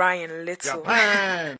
Ryan Little. Japan.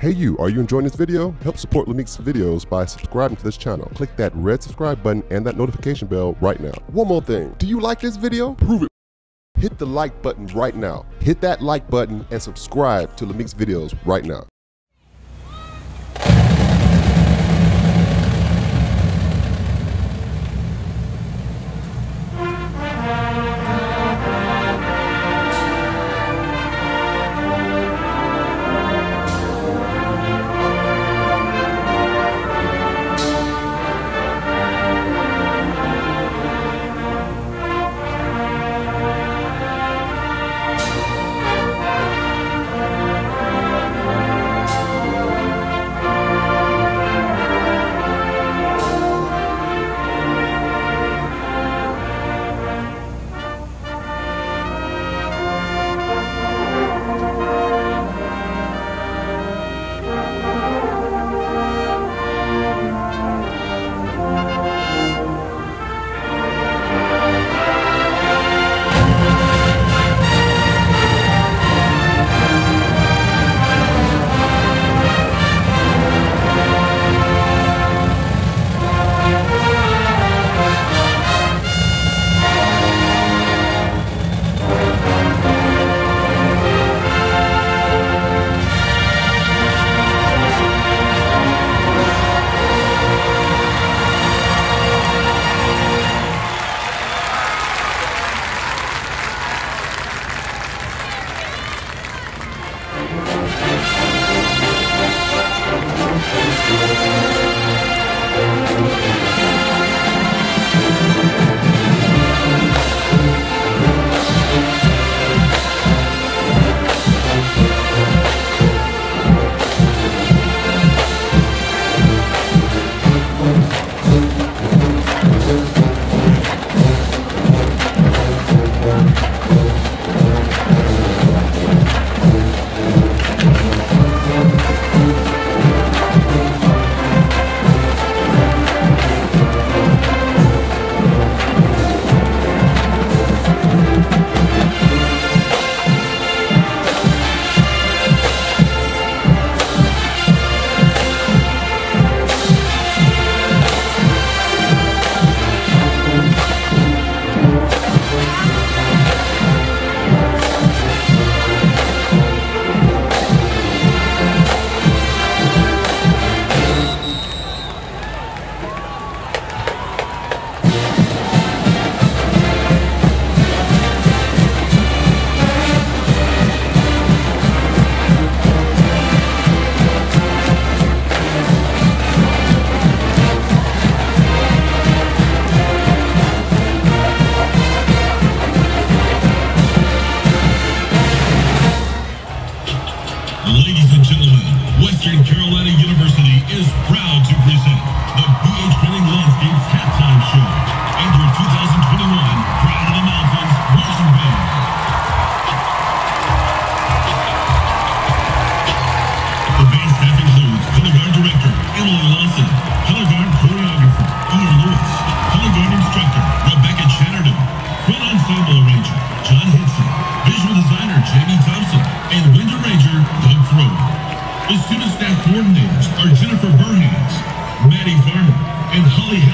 Hey you, are you enjoying this video? Help support Lamiks videos by subscribing to this channel. Click that red subscribe button and that notification bell right now. One more thing, do you like this video? Prove it. Hit the like button right now. Hit that like button and subscribe to Lamiks videos right now.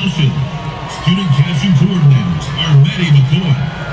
Student caption coordinators are Maddie McCoy,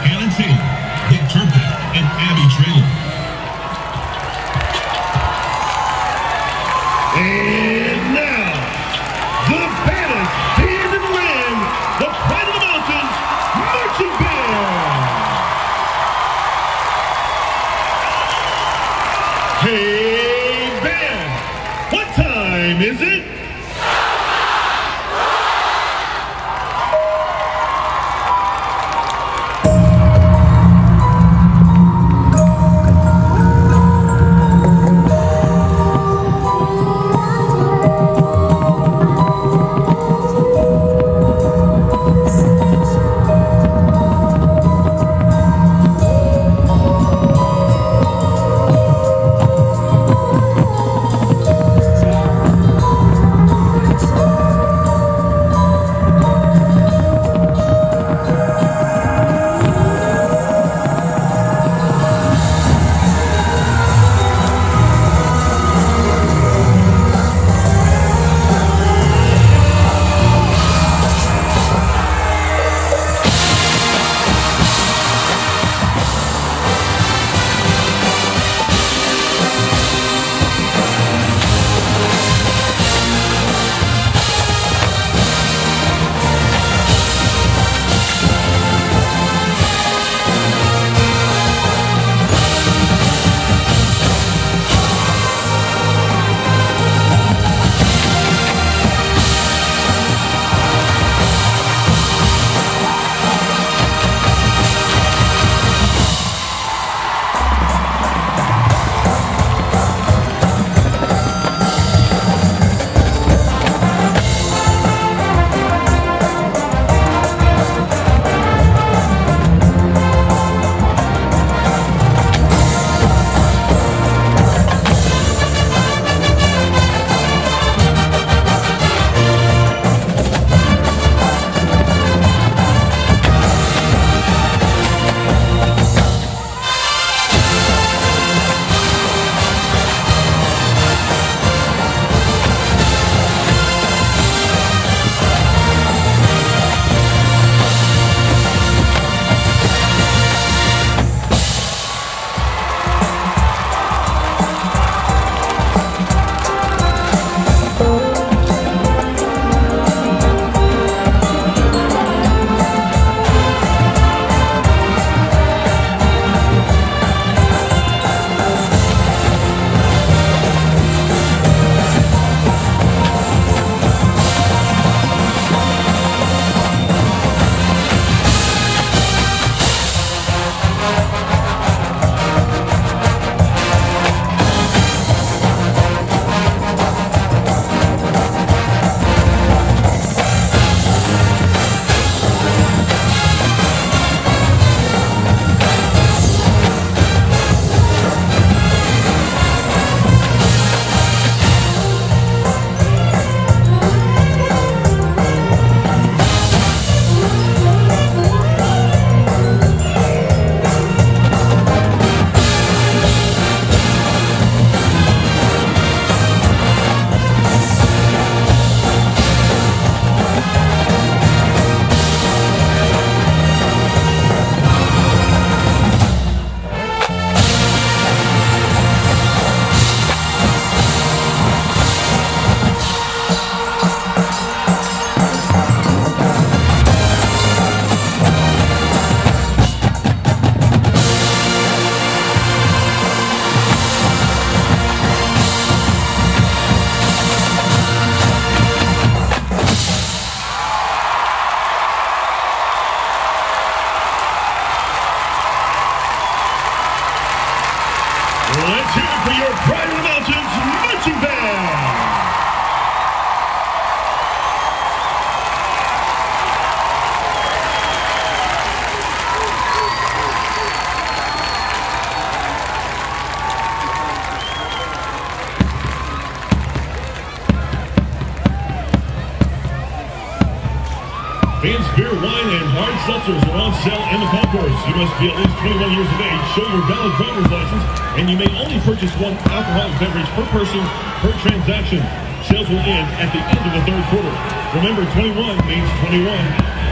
Vance Beer Wine and Hard Seltzers are on sale in the concourse. You must be at least 21 years of age, show your valid driver's license, and you may only purchase one alcoholic beverage per person per transaction. Sales will end at the end of the third quarter. Remember, 21 means 21.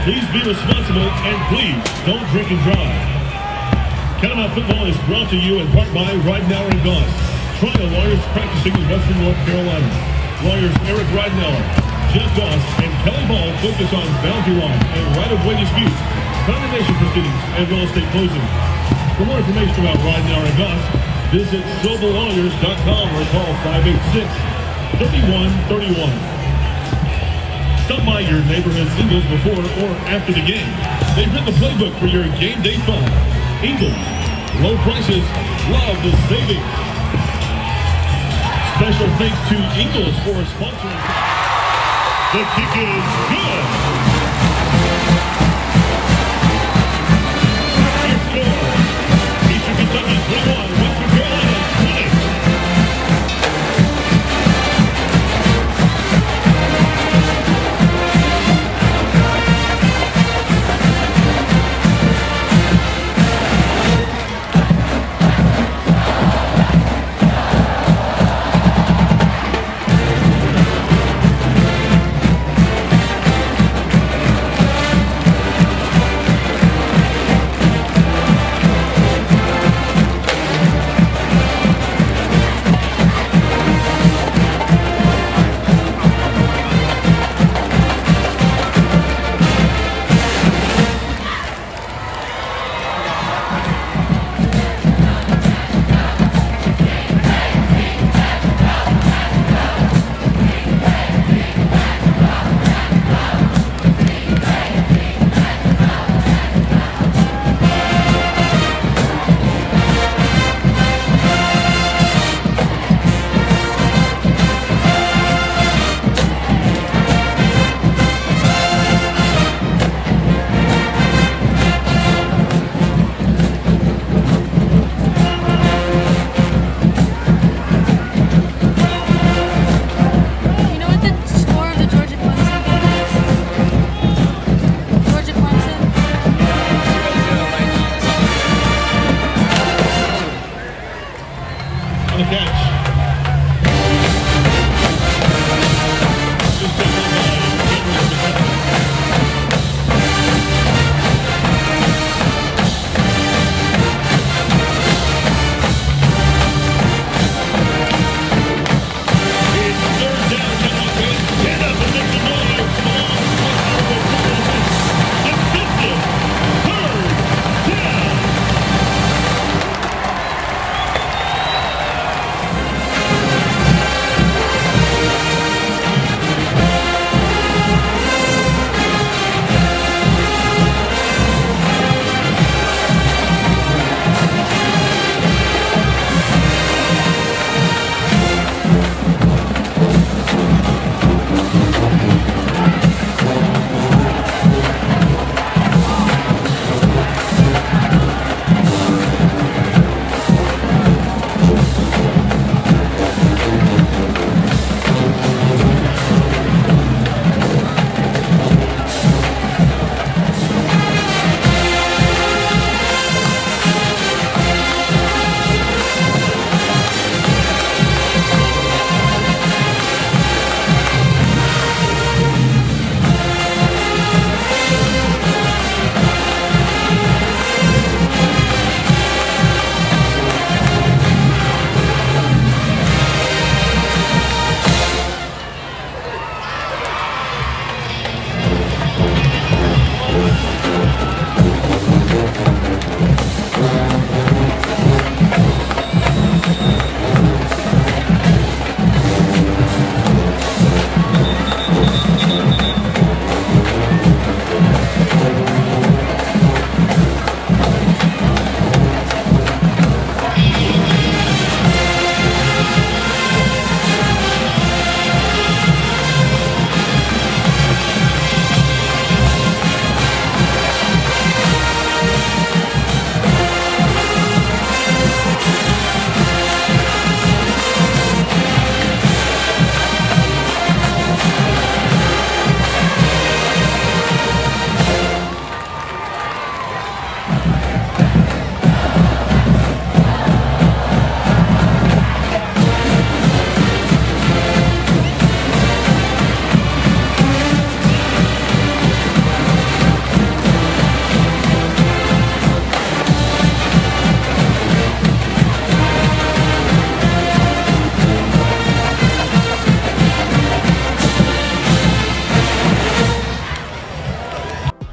Please be responsible and please don't drink and drive. Catamount Football is brought to you in part by Ridenauer and Goss. Trial lawyers practicing in Western North Carolina. Lawyers Eric Ridenauer, Jeff Goss, and Kelly Ball focus on boundary line and right-of-way disputes, condemnation proceedings, and real estate closings. For more information about Ridenauer and Goss, visit silverlawyers.com or call 586-3131. Stop by your neighborhood Ingles before or after the game. They've written the playbook for your game day fun. Ingles, low prices, love the savings. Special thanks to Ingles for sponsoring. The kick is good.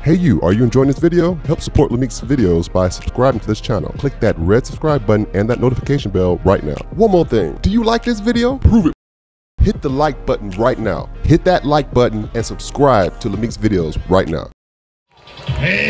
Hey you, are you enjoying this video? Help support Lamiks videos by subscribing to this channel. Click that red subscribe button and that notification bell right now. One more thing, do you like this video? Prove it. Hit the like button right now. Hit that like button and subscribe to Lamiks videos right now. And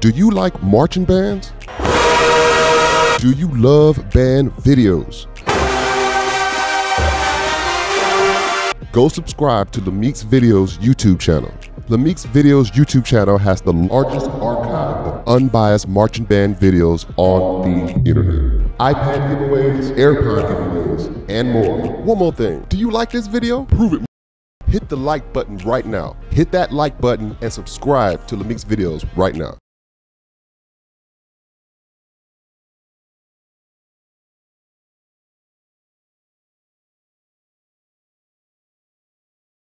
Do you like marching bands? Do you love band videos? Go subscribe to Lamiks Videos YouTube channel. Lamiks Videos YouTube channel has the largest archive of unbiased marching band videos on the internet. iPad giveaways, AirPod giveaways, and more. One more thing. Do you like this video? Prove it hit the like button right now. Hit that like button and subscribe to Lamiks videos right now.